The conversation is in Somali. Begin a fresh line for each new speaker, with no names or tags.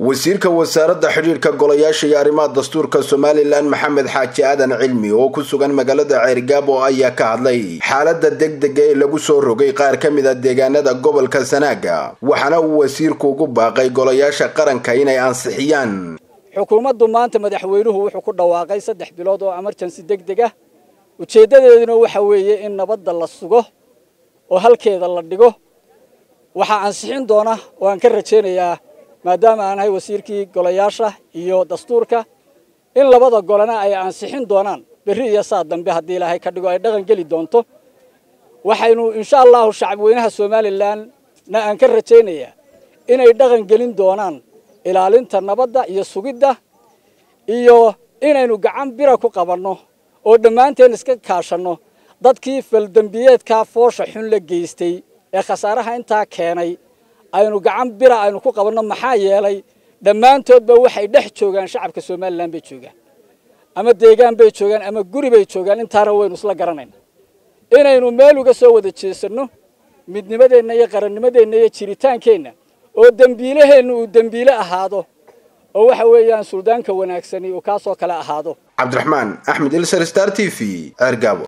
wasiirka wasaaradda xidhiirka golayaasha iyo arrimaha dastuurka somalilan maxamed xaaji aadan cilmi oo ku sugan magaalada ceergaabo ayaa ka hadlay xaaladda degdega ee lagu soo rogay qaar ka mid a deegaanada gobolka sanaaga waxaana uu wasiirku ugu baaqay golayaasha qaranka inay ansixiyaan.
Xukuumaddu maanta madaxweynuhu wuxuu ku dhawaaqay saddex bilood oo emergency degdeg ah. Ujeeddadeeduna waxa weeye in nabadda la sugo oo halkeeda la dhigo. Waxaa ansixin doona oo aan ka rajaynayaa maadaama aan ahay wasiirkii golayaasha iyo dastuurka in labada golena ay ansixin doonaan. Berri iyo saa dambe haddii ilaahay ka dhigo ay dhaqan geli doonto waxaynu insha allahu shacabweynaha somalilanna aan ka rajaynayaa inay dhaqan gelin doonaan ilaalinta nabadda iyo sugidda iyo inaynu gacan bira ku qabanno oo dhammaanteen iska kaashanno dadkii faldembiyeedkaa foosha xun la geystay ee khasaaraha intaa keenay aynu gacan bira aynu ku qabanno maxaa yeelay dhammaantoodba waxay dhex joogaan shacabka somalilan bay joogaan. Ama deegaan bay joogaan ama guri bay joogaan intaana waynu isla garanayna inaynu meel uga soo wada jeesanno midnimadeenna iyo qarannimadeenna iyo jiritaankeenna oo dembiilaheenna uu dembiile ahaado oo waxa weeyaan suldaanka wanaagsani uu kaasoo kale ahaado.
Cabdiraxmaan axmed ilsar star t v ceergaabo